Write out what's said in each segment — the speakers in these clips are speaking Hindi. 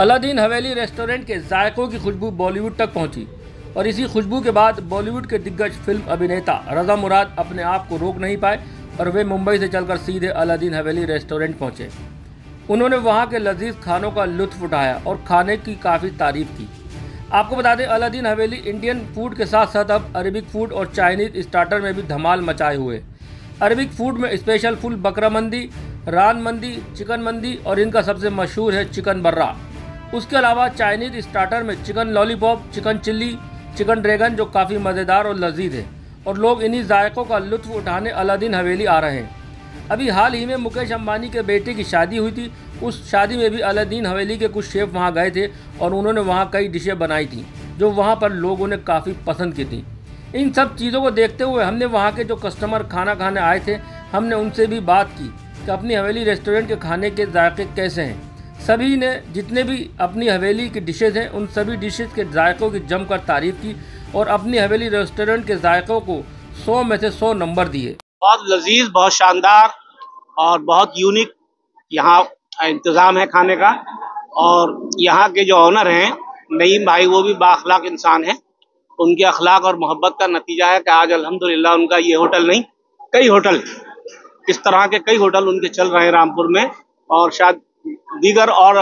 अलादीन हवेली रेस्टोरेंट के जायकों की खुशबू बॉलीवुड तक पहुँची और इसी खुशबू के बाद बॉलीवुड के दिग्गज फ़िल्म अभिनेता रजा मुराद अपने आप को रोक नहीं पाए और वे मुंबई से चलकर सीधे अलादीन हवेली रेस्टोरेंट पहुँचे। उन्होंने वहाँ के लजीज खानों का लुत्फ उठाया और खाने की काफ़ी तारीफ़ की। आपको बता दें, अलादीन हवेली इंडियन फ़ूड के साथ साथ अब अरबिक फ़ूड और चाइनीज़ स्टार्टर में भी धमाल मचाए हुए। अरबिक फ़ूड में स्पेशल फुल बकरा मंदी, रान मंदी, चिकन मंदी और इनका सबसे मशहूर है चिकन बर्रा। उसके अलावा चाइनीज़ स्टार्टर में chicken lollipop chicken chilli chicken dragon जो काफ़ी मज़ेदार और लजीज है। और लोग इन्हीं जायकों का लुत्फ उठाने अलादीन हवेली आ रहे हैं। अभी हाल ही में मुकेश अंबानी के बेटे की शादी हुई थी। उस शादी में भी अलादीन हवेली के कुछ शेफ वहाँ गए थे और उन्होंने वहाँ कई डिशें बनाई थी, जो वहाँ पर लोगों ने काफ़ी पसंद की थी। इन सब चीज़ों को देखते हुए हमने वहाँ के जो कस्टमर खाना खाने आए थे, हमने उनसे भी बात की कि अपनी हवेली रेस्टोरेंट के खाने के जायके कैसे हैं। सभी ने जितने भी अपनी हवेली की डिशेज़ हैं, उन सभी डिशेज़ के जायकों की जमकर तारीफ़ की और अपनी हवेली रेस्टोरेंट के जायकों को सौ में से सौ नंबर दिए। बहुत लजीज, बहुत शानदार और बहुत यूनिक यहाँ इंतज़ाम है खाने का और यहाँ के जो ऑनर हैं, नईम भाई, वो भी बाखलाक इंसान हैं। उनके अखलाक और मोहब्बत का नतीजा है कि आज अल्हम्दुलिल्लाह उनका ये होटल नहीं, कई होटल, इस तरह के कई होटल उनके चल रहे हैं रामपुर में और शायद दीगर और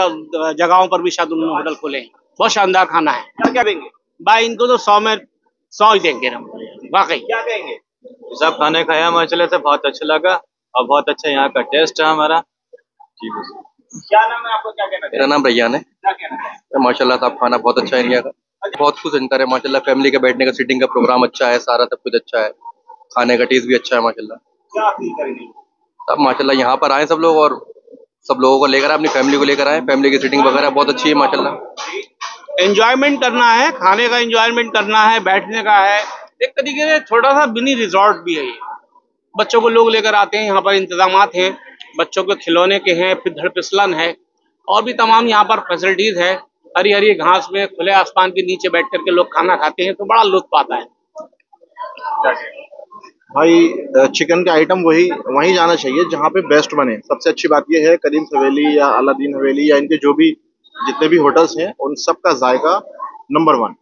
जगहों पर भी शायद उन्होंने होटल खोले हैं। बहुत शानदार खाना है। क्या क्या देंगे? भाई इनको तो सौ में सौ ही देंगे हम वाकई। क्या कहेंगे सब खाने खाया माशाल्लाह से बहुत अच्छा लगा। और बहुत अच्छा यहाँ का टेस्ट है हमारा। जी क्या नाम है आपको? क्या कहना मेरा नाम रैयान है क्या कहना है? माशाल्लाह साहब खाना बहुत अच्छा है इंडिया का। बहुत कुछ अंतर है माशाल्लाह फैमिली का बैठने का सीटिंग का प्रोग्राम अच्छा है सारा सब कुछ अच्छा है। खाने का टेस्ट भी अच्छा है माशाल्लाह। क्या अपील सब माशाल्लाह यहाँ पर आए सब लोग और सब लोगों को लेकर अपनी फैमिली को लेकर आए। फैमिली की सीटिंग वगैरह बहुत अच्छी है, माशाल्लाह। एंजॉयमेंट करना है, खाने का एंजॉयमेंट करना है, बैठने का है। एक तरीके से छोटा सा मिनी रिजॉर्ट भी है ये। बच्चों को लोग लेकर आते हैं, यहाँ पर इंतज़ाम हैं। बच्चों के खिलौने के हैं, फिर धड़ फिसलन है। और भी तमाम यहाँ पर फैसिलिटीज़ है। हरी हरी घास में, खुले आसमान के नीचे बैठ करके लोग खाना खाते हैं तो बड़ा लुत्फ आता है। भाई चिकन का आइटम वही, वहीं जाना चाहिए जहाँ पे बेस्ट बने। सबसे अच्छी बात यह है, करीम हवेली या अलादीन हवेली या इनके जो भी जितने भी होटल्स हैं, उन सब का जायका नंबर वन